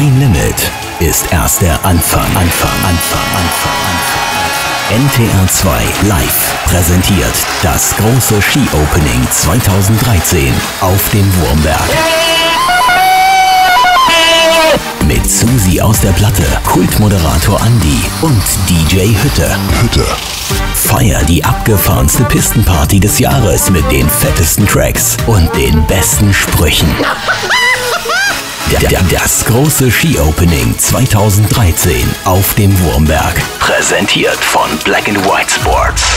Nein Limit ist erst der Anfang. Anfang, Anfang, Anfang, Anfang. NTR 2 live präsentiert das große Ski-Opening 2013 auf dem Wurmberg. Mit Susi aus der Platte, Kultmoderator Andy und DJ Hütte. Hütte. Feier die abgefahrenste Pistenparty des Jahres mit den fettesten Tracks und den besten Sprüchen. Das große Ski-Opening 2013 auf dem Wurmberg. Präsentiert von Black White Sports.